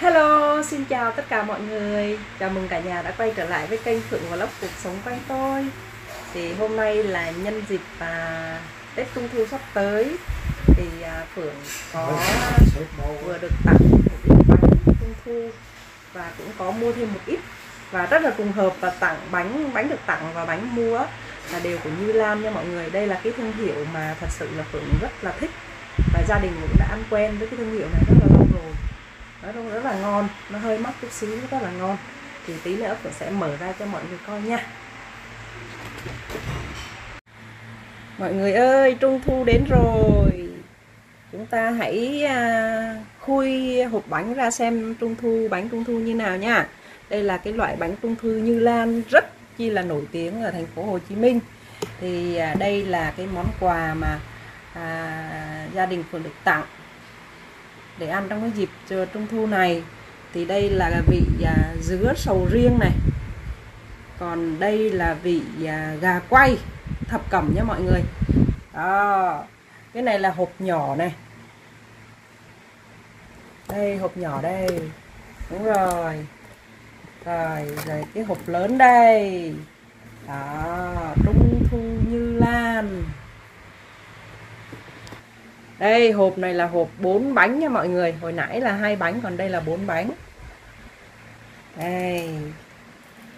Hello, xin chào tất cả mọi người. Chào mừng cả nhà đã quay trở lại với kênh Phượng Vlog Cuộc Sống Quanh Tôi. Thì hôm nay là nhân dịp à, Tết Trung Thu sắp tới. Thì à, Phượng có vừa được tặng một ít bánh Trung Thu Và cũng có mua thêm một ít. Và rất là trùng hợp và tặng bánh bánh được tặng và bánh mua là đều của Như Lam nha mọi người. Đây là cái thương hiệu mà thật sự là Phượng rất là thích. Và gia đình cũng đã ăn quen với cái thương hiệu này rất là lâu rồi nó rất, rất là ngon nó hơi mắc chút xíu rất là ngon. Thì tí nữa cũng sẽ mở ra cho mọi người coi nha. Mọi người ơi trung thu đến rồi. Chúng ta hãy à, khui hộp bánh ra xem trung thu bánh trung thu như nào nha. Đây là cái loại bánh trung thu như lan rất chi là nổi tiếng ở thành phố Hồ Chí Minh. Thì à, đây là cái món quà mà à, gia đình Phượng được tặng để ăn trong cái dịp trung thu này. Thì đây là vị à, dứa sầu riêng này. Còn đây là vị à, gà quay thập cẩm nha mọi người. Đó cái này là hộp nhỏ này. Đây hộp nhỏ đây. Đúng rồi. Rồi rồi cái hộp lớn đây. Đó trung thu như lan đây hộp này là hộp 4 bánh nha mọi người. Hồi nãy là hai bánh còn đây là 4 bánh. Đây.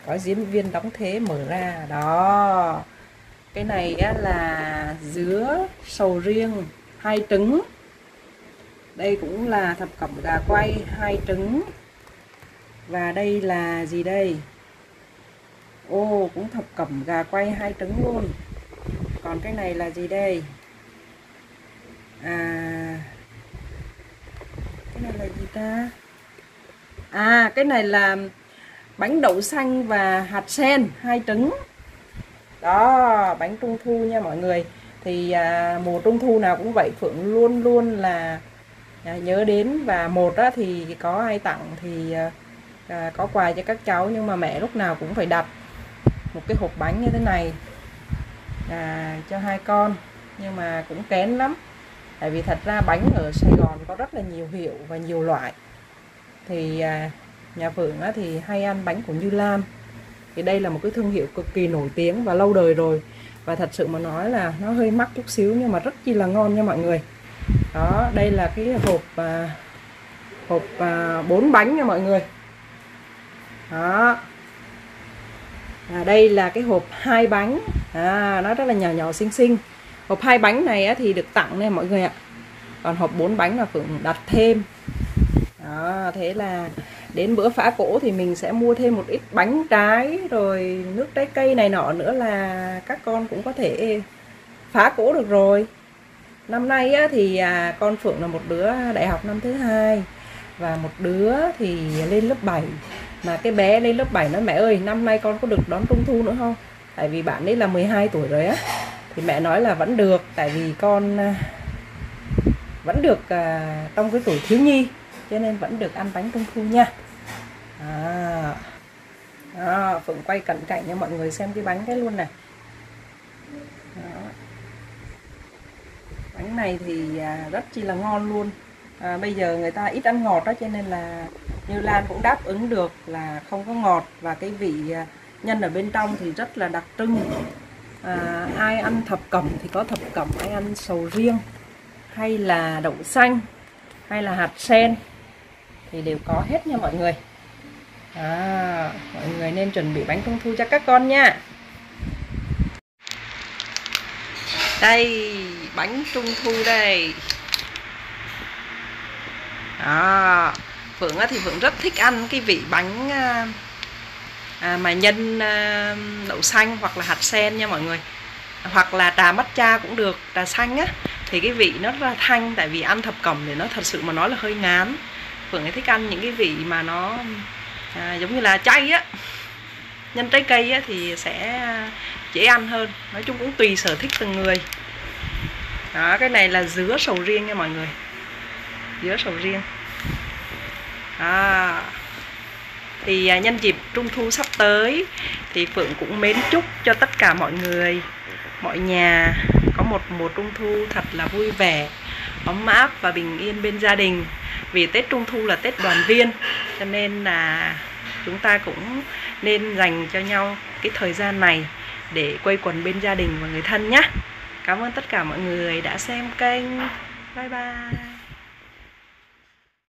Có diễn viên đóng thế mở ra. Đó. Cái này á, là dứa sầu riêng hai trứng. Đây cũng là thập cẩm gà quay hai trứng. Và đây là gì đây? Ô cũng thập cẩm gà quay hai trứng luôn. Còn cái này là gì đây à cái này là gì ta? À cái này là bánh đậu xanh và hạt sen hai trứng. Đó bánh trung thu nha mọi người. Thì à, mùa trung thu nào cũng vậy phượng luôn luôn là à, nhớ đến. Và một á, thì có ai tặng thì à, à có quà cho các cháu nhưng mà mẹ lúc nào cũng phải đặt một cái hộp bánh như thế này à, cho hai con. Nhưng mà cũng kén lắm tại vì thật ra bánh ở Sài Gòn có rất là nhiều hiệu và nhiều loại. Thì à, nhà Phượng á, thì hay ăn bánh của Như Lam. Thì đây là một cái thương hiệu cực kỳ nổi tiếng và lâu đời rồi. Và thật sự mà nói là nó hơi mắc chút xíu nhưng mà rất chi là ngon nha mọi người. Đó đây là cái hộp à, hộp à, 4 bánh nha mọi người. Đó. À, đây là cái hộp hai bánh. À, nó rất là nhỏ nhỏ xinh xinh hộp hai bánh này thì được tặng nè mọi người ạ. Còn hộp bốn bánh là Phượng đặt thêm. Đó, thế là đến bữa phá cổ thì mình sẽ mua thêm một ít bánh trái rồi nước trái cây này nọ nữa là các con cũng có thể phá cổ được rồi. Năm nay á, thì à, con Phượng là một đứa đại học năm thứ hai và một đứa thì lên lớp 7 mà cái bé lên lớp 7 nói mẹ ơi năm nay con có được đón trung thu nữa không? Tại vì bạn ấy là 12 tuổi rồi á thì mẹ nói là vẫn được tại vì con à, vẫn được à, trong cái tuổi thiếu nhi cho nên vẫn được ăn bánh trung thu nha. À, à, phượng quay cận cảnh cho mọi người xem cái bánh cái luôn này. Đó. bánh này thì à, rất chi là ngon luôn. À, bây giờ người ta ít ăn ngọt đó cho nên là như Lan cũng đáp ứng được là không có ngọt. Và cái vị à, nhân ở bên trong thì rất là đặc trưng à, ai ăn thập cẩm thì có thập cẩm ai ăn sầu riêng hay là đậu xanh hay là hạt sen thì đều có hết nha mọi người. À, mọi người nên chuẩn bị bánh trung thu cho các con nha. Đây bánh trung thu đây. À, Phượng thì Phượng rất thích ăn cái vị bánh à, à, mà nhân à, đậu xanh hoặc là hạt sen nha mọi người. Hoặc là trà matcha cũng được trà xanh á. Thì cái vị nó rất là thanh tại vì ăn thập cẩm thì nó thật sự mà nói là hơi ngán. Phượng ấy thích ăn những cái vị mà nó à, giống như là chay á. Nhân trái cây á thì sẽ dễ ăn hơn. Nói chung cũng tùy sở thích từng người. Đó cái này là dứa sầu riêng nha mọi người. Dứa sầu riêng. À thì à, nhân dịp trung thu sắp tới thì phượng cũng mến chúc cho tất cả mọi người mọi nhà có một mùa trung thu thật là vui vẻ ấm áp và bình yên bên gia đình. Vì tết trung thu là tết đoàn viên cho nên là chúng ta cũng nên dành cho nhau cái thời gian này để quây quần bên gia đình và người thân nhé cảm ơn tất cả mọi người đã xem kênh. Bye bye.